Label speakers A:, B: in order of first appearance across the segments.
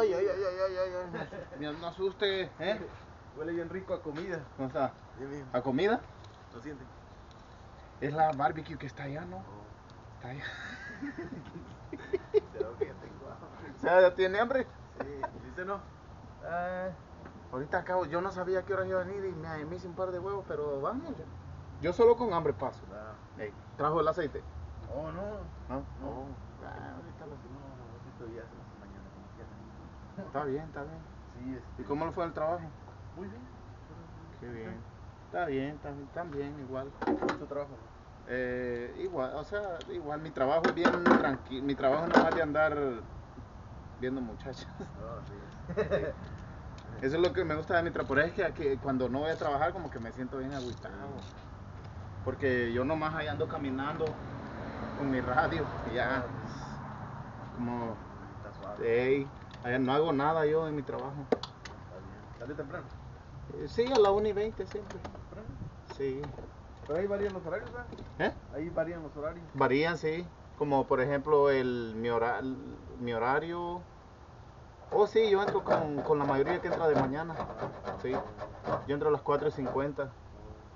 A: Ay, ay, ay, ay, ay, ay, ay. No, no asuste, ¿eh?
B: Huele bien rico a comida.
A: ¿Cómo está?
B: Bien, bien.
A: ¿A comida?
B: ¿Lo siente?
A: Es la barbecue que está allá, ¿no? Está allá.
B: Creo que tengo hambre.
A: O sea, ¿ya tiene hambre?
B: Sí, ¿dice no?
A: Eh, ahorita acabo, yo no sabía a qué hora iba a venir y me, me hice un par de huevos, pero vamos. Yo, yo solo con hambre paso.
B: Ah.
A: Ey, ¿Trajo el aceite?
B: Oh, no.
A: ¿No?
B: No.
A: Oh, ah,
B: No, necesito ya hace mañana como quiera.
A: Está bien, está bien.
B: Sí, este.
A: ¿Y cómo le fue el trabajo?
B: Muy bien.
A: Qué bien. Está bien, está bien, también igual.
B: Mucho trabajo.
A: Eh, igual, o sea, igual mi trabajo es bien tranquilo. Mi trabajo no es de andar viendo muchachas.
B: Oh, sí.
A: Eso es lo que me gusta de mi trabajo. Pero es que, aquí, cuando no voy a trabajar como que me siento bien agüitado. Porque yo nomás ahí ando caminando con mi radio y ya como,
B: Está suave.
A: ey, allá no hago nada yo en mi trabajo.
B: ¿Sale temprano?
A: Eh, Sí, a la 1 y 20 siempre.
B: ¿Temprano?
A: Sí.
B: Pero ahí varían los horarios, ¿verdad?
A: ¿Eh?
B: Ahí varían los horarios.
A: Varían, sí. Como por ejemplo el, mi, hora- mi horario. Oh, sí, yo entro con, con la mayoría que entra de mañana. Sí. Yo entro a las 4 y 50.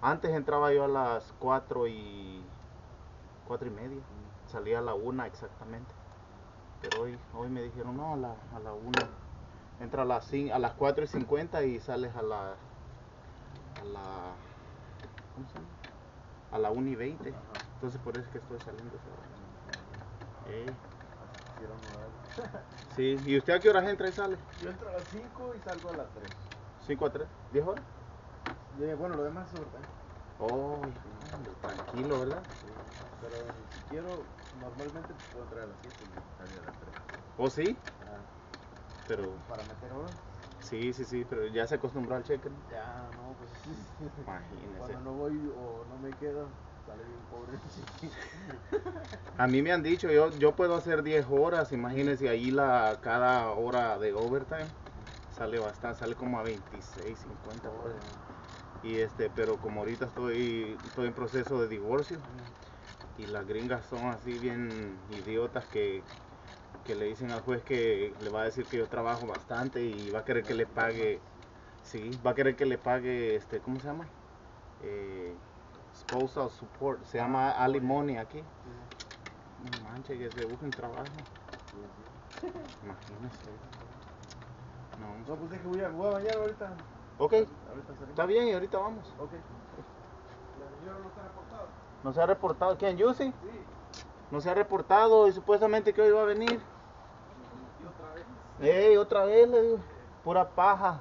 A: Antes entraba yo a las 4 y. 4 y media. Salía a la 1 exactamente. Pero hoy, hoy me dijeron, no, a la, a la 1. Entra a las, cin- a las 4 y 50 y sales a la. A la. ¿Cómo se llama? A la 1 y 20.
B: Ajá.
A: Entonces por eso es que estoy saliendo.
B: horario.
A: Sí, ¿y usted a qué horas entra y sale?
B: Yo entro a las 5 y salgo a las 3.
A: 5 a 3, 10 horas.
B: bueno, lo demás es overtime.
A: Oh, tranquilo, ¿verdad?
B: Sí. Pero si quiero, normalmente puedo entrar a las 7 y salir a las 3.
A: ¿Oh, sí? Pero,
B: Para meter horas.
A: sí, sí, sí, pero ya se acostumbró al cheque.
B: Ya, no, pues.
A: Imagínese.
B: Cuando no voy o no me quedo, sale bien pobre.
A: A mí me han dicho, yo, yo puedo hacer 10 horas, imagínese, ahí la, cada hora de overtime sale bastante, sale como a 26, 50 horas. Y este, pero como ahorita estoy, estoy en proceso de divorcio, y las gringas son así bien idiotas que, que le dicen al juez que le va a decir que yo trabajo bastante y va a querer que le pague, sí, va a querer que le pague, este, ¿cómo se llama? Eh, spousal support, se llama alimony aquí. No manches, que se busque un trabajo, imagínese. No,
B: No, pues es que voy a, voy a bañar ahorita.
A: ok,
B: Ahorita
A: está bien y ahorita vamos.
B: Ok.
A: No se ha reportado, ¿quién? ¿Yusi?
B: Sí.
A: No se ha reportado y supuestamente que hoy va a venir.
B: Y otra vez.
A: Ey, otra vez le digo, pura paja.